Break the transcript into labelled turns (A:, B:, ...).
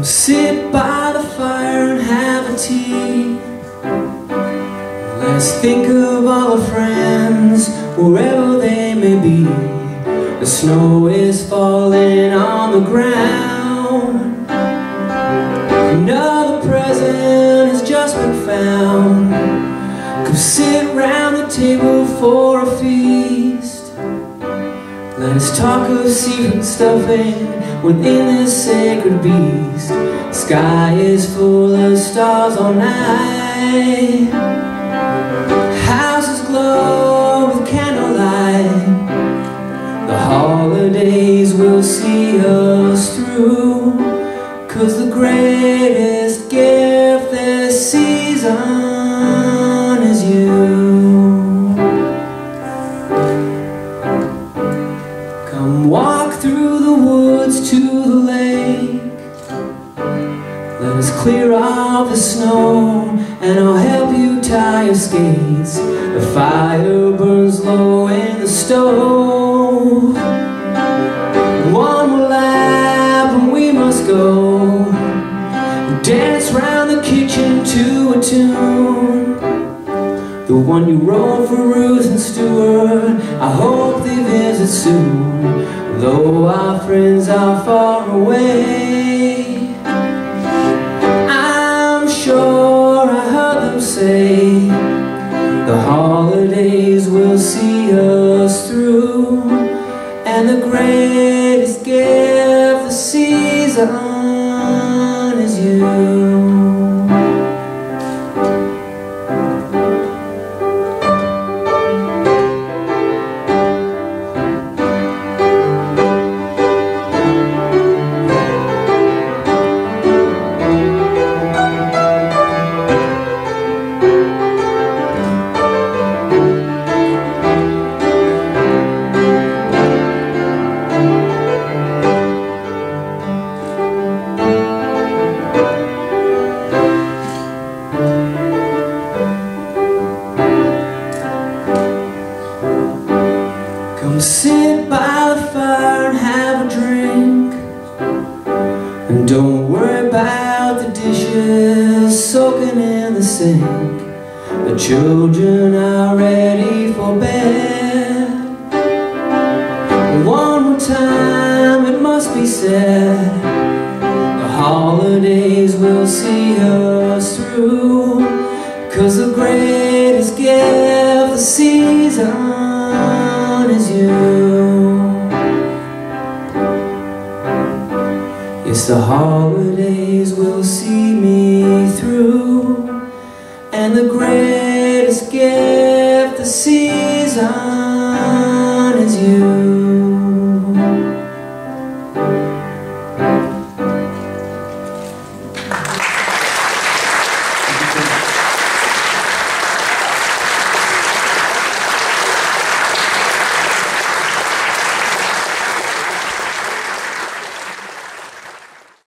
A: Come sit by the fire and have a tea. Let's think of all our friends Wherever they may be. The snow is falling on the ground. Another present has just been found. Come sit round the table for a feast Let us talk of secret stuffing within this sacred beast. Sky is full of stars all night. Houses glow with candlelight. The holidays will see us through. Cause the greatest gift this season Us clear off the snow And I'll help you tie your skates. The fire burns low in the stove. One more lap and we must go. Dance round the kitchen to a tune. The one you wrote for Ruth and Stuart I hope they visit soon. Though our friends are far away The holidays will see us through And the greatest gift the season is you Come sit by the fire and have a drink. And don't worry about the dishes soaking in the sink. The children are ready for bed. One more time it must be said. The holidays will see us through. Cause the greatest gift the season Yes, the holidays will see me through And the greatest gift the season.